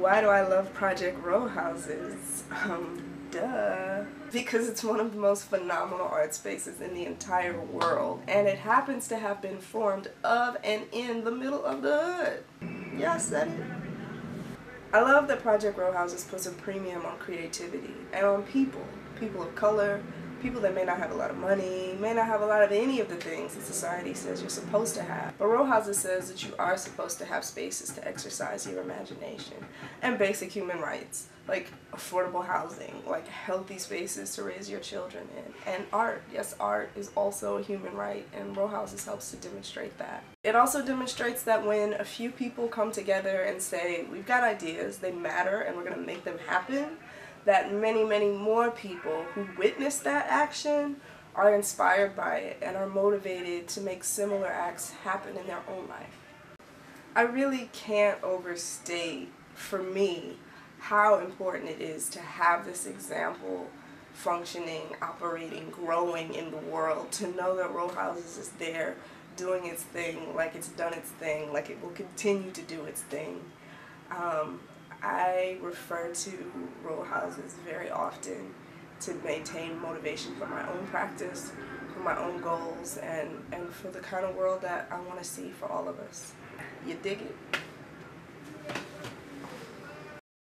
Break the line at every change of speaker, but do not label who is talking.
Why do I love Project Row Houses? Um, duh. Because it's one of the most phenomenal art spaces in the entire world, and it happens to have been formed of and in the middle of the hood. Yeah, I said it. I love that Project Row Houses puts a premium on creativity and on people, people of color, people that may not have a lot of money, may not have a lot of any of the things that society says you're supposed to have. But Houses says that you are supposed to have spaces to exercise your imagination and basic human rights, like affordable housing, like healthy spaces to raise your children in, and art. Yes, art is also a human right, and Row Houses helps to demonstrate that. It also demonstrates that when a few people come together and say, we've got ideas, they matter, and we're going to make them happen, that many, many more people who witness that action are inspired by it and are motivated to make similar acts happen in their own life. I really can't overstate, for me, how important it is to have this example functioning, operating, growing in the world, to know that Row Houses is there doing its thing, like it's done its thing, like it will continue to do its thing. Um, I refer to row houses very often to maintain motivation for my own practice, for my own goals, and, and for the kind of world that I want to see for all of us. You dig it?